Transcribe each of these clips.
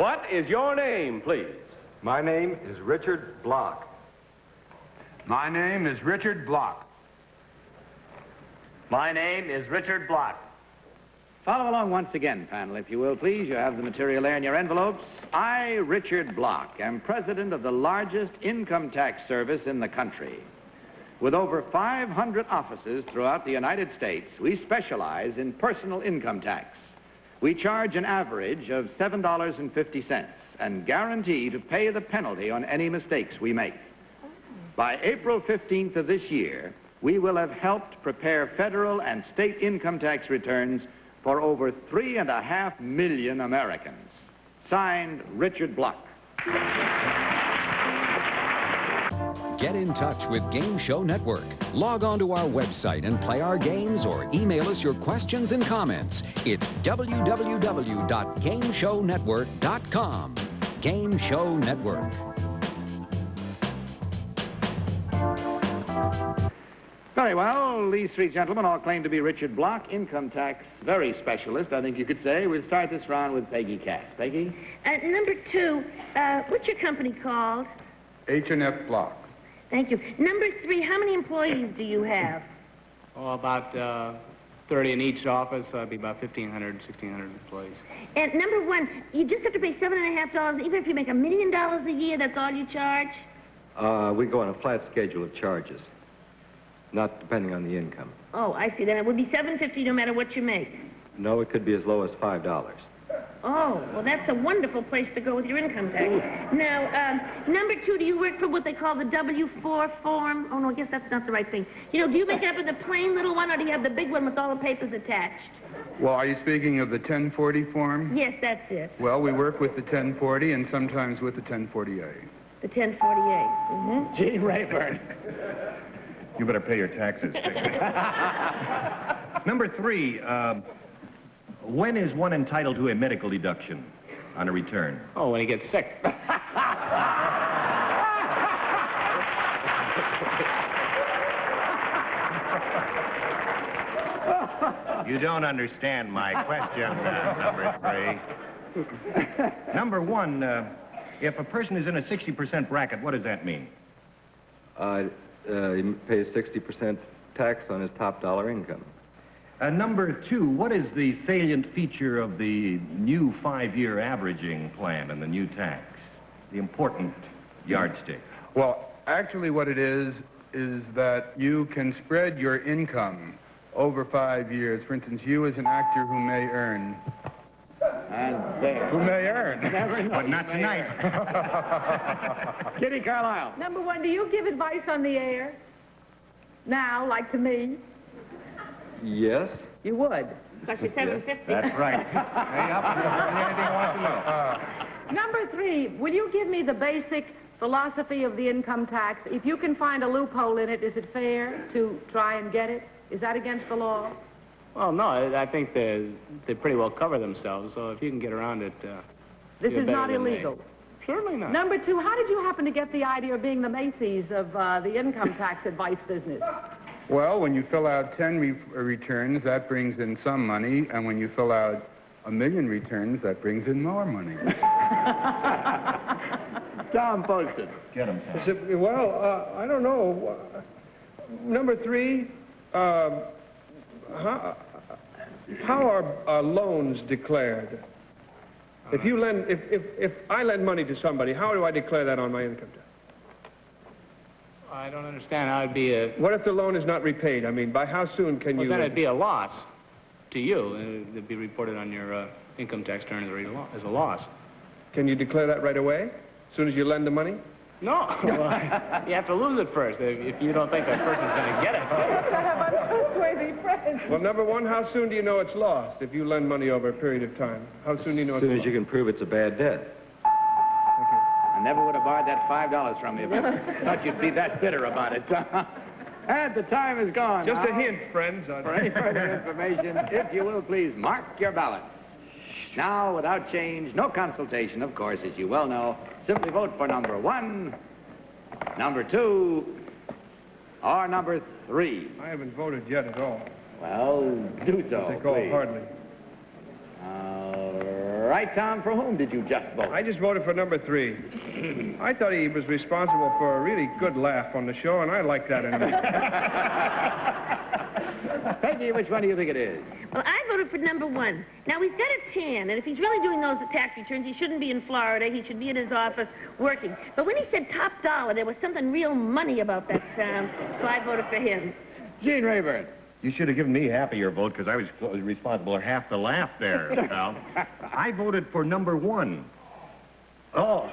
What is your name, please? My name is Richard Bloch. My name is Richard Bloch. My name is Richard Bloch. Follow along once again, panel, if you will, please. You have the material there in your envelopes. I, Richard Bloch, am president of the largest income tax service in the country. With over 500 offices throughout the United States, we specialize in personal income tax. We charge an average of $7.50 and guarantee to pay the penalty on any mistakes we make. By April 15th of this year, we will have helped prepare federal and state income tax returns for over three and a half million Americans. Signed, Richard Bloch. Get in touch with Game Show Network. Log on to our website and play our games or email us your questions and comments. It's www.gameshownetwork.com. Game Show Network. Very well. These three gentlemen all claim to be Richard Bloch, income tax very specialist, I think you could say. We'll start this round with Peggy Cass. Peggy? Uh, number two, uh, what's your company called? H&R Block. Thank you. Number three, how many employees do you have? Oh, about uh, 30 in each office. So that'd be about 1,500, 1,600 employees. And number one, you just have to pay seven and a half dollars, even if you make a million dollars a year, that's all you charge? Uh, we go on a flat schedule of charges, not depending on the income. Oh, I see. Then it would be seven fifty no matter what you make. No, it could be as low as $5. Oh, well, that's a wonderful place to go with your income tax. Now, um, number two, do you work for what they call the W-4 form? Oh, no, I guess that's not the right thing. You know, do you make it up in the plain little one, or do you have the big one with all the papers attached? Well, are you speaking of the 1040 form? Yes, that's it. Well, we work with the 1040 and sometimes with the 1040A. The 1048. Mm-hmm. Gene Rayburn. You better pay your taxes. Number three, um, when is one entitled to a medical deduction on a return? Oh, when he gets sick. You don't understand my question, uh, number three. number one, uh, if a person is in a 60% bracket, what does that mean? Uh, uh, he pays 60% tax on his top dollar income. Uh, number two, what is the salient feature of the new five-year averaging plan and the new tax? The important yardstick. Well, actually what it is, is that you can spread your income over five years. For instance, you as an actor who may earn. And. Who may earn. But not tonight. Kitty Carlisle. Number one, do you give advice on the air? Now, like to me? Yes? You would. Because you're seven fifty. That's right. Hey, up. Anything you want to know? Number three, will you give me the basic philosophy of the income tax? If you can find a loophole in it, is it fair to try and get it? Is that against the law? well, no, I I think they they pretty well cover themselves. So if you can get around it, uh, This is not than me. illegal. certainly not. Number two, how did you happen to get the idea of being the Macy's of uh, the income tax advice business? Well, when you fill out 10 re- uh, returns, that brings in some money, and when you fill out a million returns, that brings in more money. Tom Poston. Get him, Tom. It- Well, uh, I don't know. Uh, Number three, um, how, how are uh, loans declared? If you lend, if, if, if I lend money to somebody, how do I declare that on my income tax? I don't understand how it'd be a. What if the loan is not repaid? I mean, by how soon can you. Well, you? then it'd be a loss to you. and It'd be reported on your uh, income tax return as a re- as a loss. Can you declare that right away? As soon as you lend the money? No, you have to lose it first if, if you don't think that person's going to get it. I have unsuavey friends. Well, number one, how soon do you know it's lost if you lend money over a period of time? How soon do you know As soon as lost? you can prove it's a bad debt. I never would have borrowed that $5 from you if I thought you'd be that bitter about it. and the time is gone. Just a hint, friends. For any further information, if you will, please mark your ballot. Now, without change, no consultation, of course, as you well know. Simply vote for number one, number two, or number three. I haven't voted yet at all. Well, do so, They call please. hardly. All right, Tom, for whom did you just vote? I just voted for number three. I thought he was responsible for a really good laugh on the show, and I like that in him. Peggy, which one do you think it is? Well, I voted for number one. Now, he's got a tan, and if he's really doing those tax returns, he shouldn't be in Florida. He should be in his office working. But when he said top dollar, there was something real money about that sound, so I voted for him. Gene Rayburn. You should have given me half of your vote because I was was responsible for half the laugh there, pal. I voted for number one. Oh.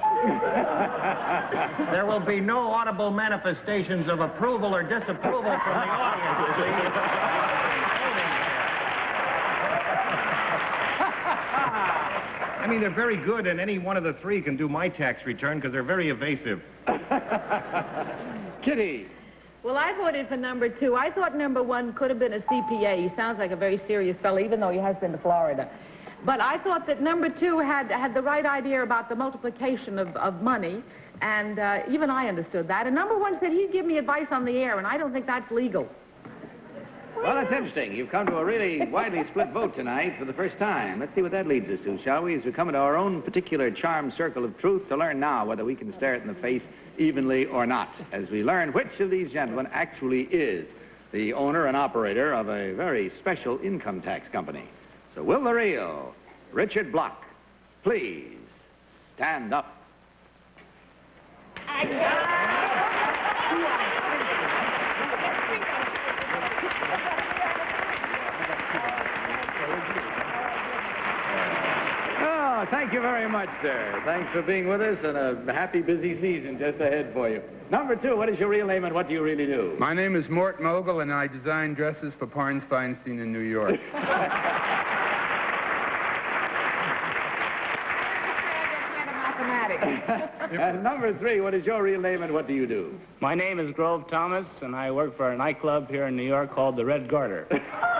there will be no audible manifestations of approval or disapproval from the audience, please. I mean, they're very good, and any one of the three can do my tax return because they're very evasive. Kitty. Well, I voted for number two. I thought number one could have been a CPA. He sounds like a very serious fellow, even though he has been to Florida. But I thought that number two had, had the right idea about the multiplication of, of money, and uh, even I understood that. And number one said he'd give me advice on the air, and I don't think that's legal. Well, that's interesting. You've come to a really widely split vote tonight for the first time. Let's see what that leads us to, shall we? As we come into our own particular charmed circle of truth to learn now whether we can stare it in the face evenly or not, as we learn which of these gentlemen actually is the owner and operator of a very special income tax company. So will the real Richard Bloch please stand up? Oh, thank you very much, sir. Thanks for being with us, and a happy, busy season just ahead for you. Number two, what is your real name and what do you really do? My name is Mort Mogul, and I design dresses for Parnes Feinstein in New York. and number three, what is your real name and what do you do? My name is Grove Thomas, and I work for a nightclub here in New York called the Red Garter.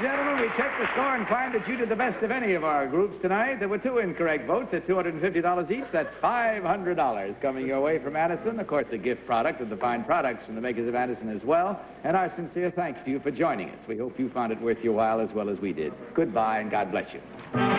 Gentlemen, we checked the score and find that you did the best of any of our groups tonight. There were two incorrect votes at $250 each. That's $500 coming your way from Addison. Of course, a gift product of the fine products from the makers of Addison as well. And our sincere thanks to you for joining us. We hope you found it worth your while as well as we did. Goodbye, and God bless you.